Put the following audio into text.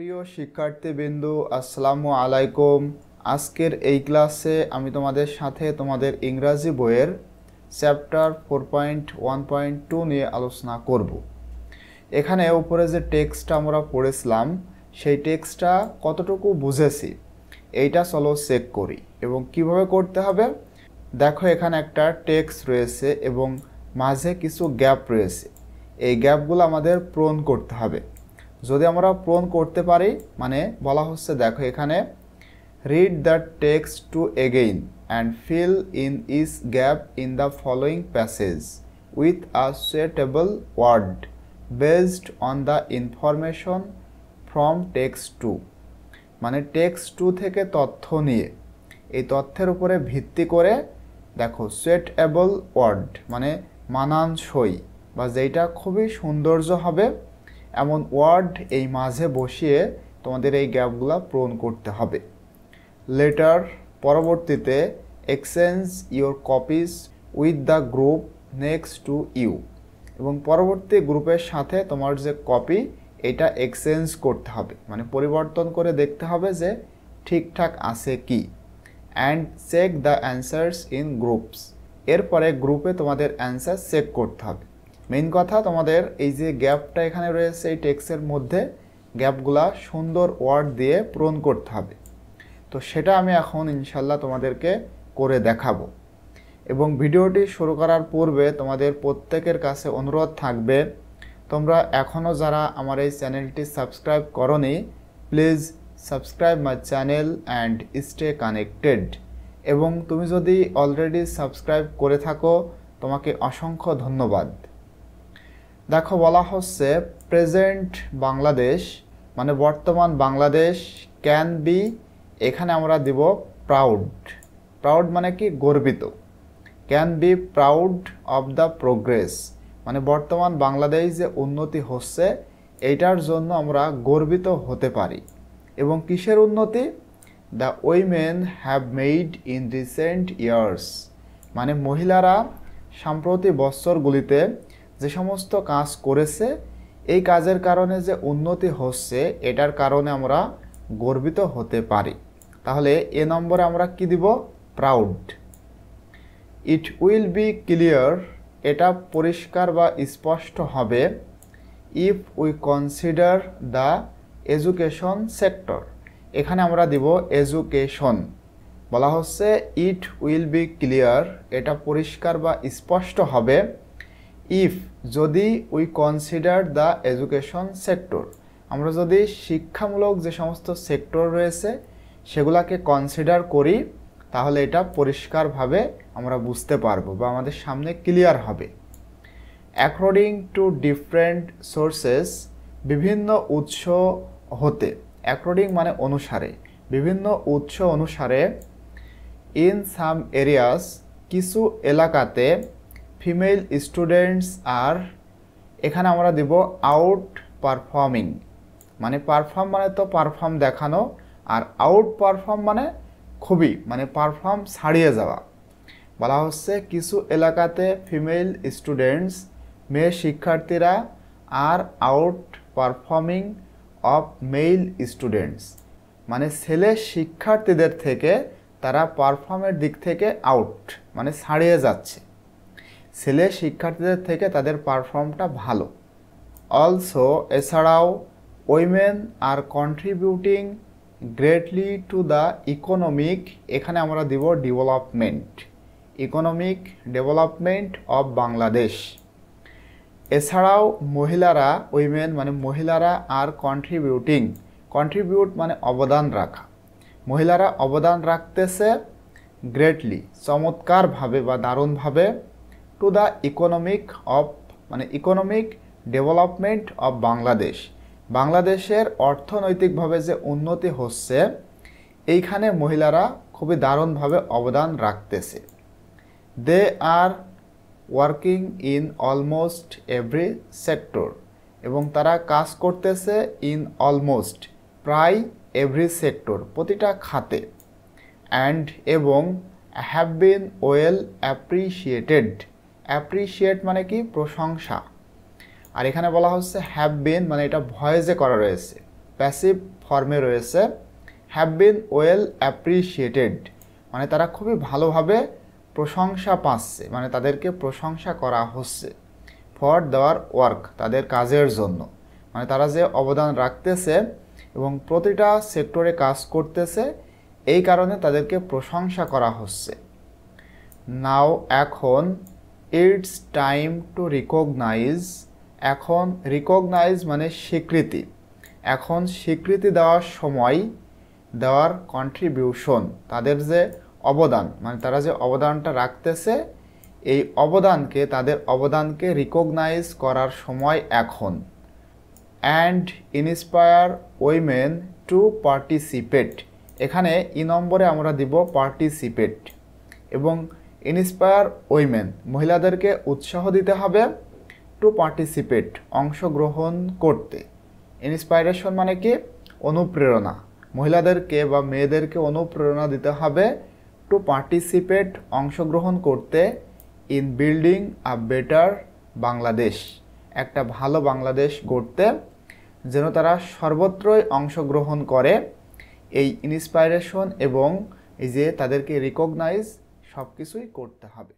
প্রিয় শিক্ষার্থীবৃন্দু, আসসালামু আলাইকুম। আজকের এই ক্লাসে আমি তোমাদের সাথে তোমাদের ইংরাজি বইয়ের chapter four point one point two নিয়ে আলোচনা করব। এখানে উপরে যে টেক্সটটা আমরা পড়েছিলাম, সেই টেক্সটটা কতটুকু বুঝেছি, এইটা চলো চেক করি এবং কীভাবে করতে হবে। দেখো, এখানে একটা টেক্সট রয়েছে এবং মাঝে কিছু গ্যাপ রয়েছে। এই গ্যাপগুলো আমাদের পূরণ করতে হবে। যদি আমরা পূরণ করতে পারি মানে বলা হচ্ছে দেখো এখানে read the text two again and fill in is gap in the following passage with a suitable word based on the information from text two মানে টেক্সট টু থেকে তথ্য নিয়ে, এই তথ্যের উপরে ভিত্তি করে দেখো সুয়েটেবল ওয়ার্ড মানে মানানসই বা যেইটা খুবই সৌন্দর্য হবে এমন ওয়ার্ড এই মাঝে বসিয়ে তোমাদের এই গ্যাপগুলো পূরণ করতে হবে। লেটার পরবর্তীতে exchange your copies with the group next to you এবং পরবর্তী গ্রুপের সাথে তোমার যে কপি এটা এক্সচেঞ্জ করতে হবে। মানে পরিবর্তন করে দেখতে হবে যে ঠিকঠাক আছে কি। And check the answers in groups এরপরে গ্রুপে তোমাদের অ্যান্সার চেক করতে হবে। মেইন কথা তোমাদের এই যে গ্যাপটা এখানে রয়েছে, এই টেক্সের মধ্যে গ্যাপগুলা সুন্দর ওয়ার্ড দিয়ে পূরণ করতে হবে। তো সেটা আমি এখন ইনশাল্লাহ তোমাদেরকে করে দেখাবো। এবং ভিডিওটি শুরু করার পূর্বে তোমাদের প্রত্যেকের কাছে অনুরোধ থাকবে, তোমরা এখনও যারা আমার এই চ্যানেলটি সাবস্ক্রাইব করনি please subscribe my channel and stay connected এবং তুমি যদি অলরেডি সাবস্ক্রাইব করে থাকো, তোমাকে অসংখ্য ধন্যবাদ। দেখো, বলা হচ্ছে প্রেজেন্ট বাংলাদেশ মানে বর্তমান বাংলাদেশ ক্যান বি এখানে আমরা দিব প্রাউড প্রাউড মানে কি? গর্বিত। Can be proud of the progress মানে বর্তমান বাংলাদেশ যে উন্নতি হচ্ছে এইটার জন্য আমরা গর্বিত হতে পারি। এবং কিসের উন্নতি? The women have made in recent years মানে মহিলারা সাম্প্রতি বৎসরগুলিতে যে সমস্ত কাজ করেছে, এই কাজের কারণে যে উন্নতি হচ্ছে, এটার কারণে আমরা গর্বিত হতে পারি। তাহলে এ নম্বরে আমরা কি দিব? Proud it will be clear এটা পরিষ্কার বা স্পষ্ট হবে if we consider the education sector এখানে আমরা দিব এজুকেশন বলা হচ্ছে ইট উইল বি ক্লিয়ার এটা পরিষ্কার বা স্পষ্ট হবে ইফ যদি we consider the education sector আমরা যদি শিক্ষামূলক যে সমস্ত সেক্টর রয়েছে, সেগুলাকে কনসিডার করি, তাহলে এটা পরিষ্কারভাবে আমরা বুঝতে পারব বা আমাদের সামনে ক্লিয়ার হবে। অ্যাকর্ডিং টু ডিফারেন্ট সোর্সেস বিভিন্ন উৎস হতে অ্যাকর্ডিং মানে অনুসারে, বিভিন্ন উৎস অনুসারে ইন সাম এরিয়াস কিছু এলাকাতে ফিমেল স্টুডেন্টস আর এখানে আমরা দিব আউট পারফর্মিং মানে পারফর্ম মানে তো পারফর্ম দেখানো, আর আউট পারফর্ম মানে খুবই মানে পারফর্ম ছাড়িয়ে যাওয়া। বলা হচ্ছে কিছু এলাকাতে ফিমেল স্টুডেন্টস মেয়ে শিক্ষার্থীরা are outperforming of male students মানে ছেলে শিক্ষার্থীদের থেকে তারা পারফর্মের দিক থেকে আউট মানে ছাড়িয়ে যাচ্ছে। ছেলে শিক্ষার্থীদের থেকে তাদের পারফর্মটা ভালো। অলসো এছাড়াও women are contributing greatly to the economic এখানে আমরা দিব development economic development of Bangladesh এছাড়াও, মহিলারা উইমেন মানে মহিলারা আর কন্ট্রিবিউটিং কন্ট্রিবিউট মানে অবদান রাখা। মহিলারা অবদান রাখতেছে গ্রেটলি চমৎকারভাবে বা দারুণভাবে। টু দ্য ইকোনমিক অফ মানে ইকোনমিক ডেভেলপমেন্ট অফ বাংলাদেশ বাংলাদেশের অর্থনৈতিকভাবে যে উন্নতি হচ্ছে, এইখানে মহিলারা খুবই দারুণভাবে অবদান রাখতেছে। They are working in almost every sector এবং তারা কাজ করতেছে ইন অলমোস্ট প্রায় এভরি সেক্টর প্রতিটা খাতে। অ্যান্ড এবং have been well appreciated appreciate মানে কি? প্রশংসা। আর এখানে বলা হচ্ছে হ্যাভ বিন মানে এটা ভয়েসে করা রয়েছে। প্যাসিভ ফর্মে রয়েছে হ্যাভ বিন ওয়েল অ্যাপ্রিসিয়েটেড মানে তারা খুবই ভালোভাবে প্রশংসা পাচ্ছে মানে তাদেরকে প্রশংসা করা হচ্ছে ফর দেওয়ার ওয়ার্ক তাদের কাজের জন্য। মানে তারা যে অবদান রাখতেছে এবং প্রতিটা সেক্টরে কাজ করতেছে, এই কারণে তাদেরকে প্রশংসা করা হচ্ছে। নাও এখন ইটস টাইম টু রিকগনাইজ এখন রিকগনাইজ মানে স্বীকৃতি। এখন স্বীকৃতি দেওয়ার সময়, দেওয়ার কন্ট্রিবিউশন তাদের যে অবদান মানে তারা যে অবদানটা রাখতেছে, এই অবদানকে, তাদের অবদানকে রিকগনাইজ করার সময় এখন। And inspire women to participate এখানে ই নম্বরে আমরা দিব পার্টিসিপেট এবং ইন্সপায়ার উইমেন মহিলাদেরকে উৎসাহ দিতে হবে টু পার্টিসিপেট অংশগ্রহণ করতে। ইন্সপাইরেশন মানে কি? অনুপ্রেরণা। মহিলাদেরকে বা মেয়েদেরকে অনুপ্রেরণা দিতে হবে টু পার্টিসিপেট অংশগ্রহণ করতে in building a better Bangladesh একটা ভালো বাংলাদেশ গড়তে, যেন তারা সর্বত্রই অংশগ্রহণ করে। এই ইন্সপাইরেশন এবং এই যে তাদেরকে রিকগনাইজ সব কিছুই করতে হবে।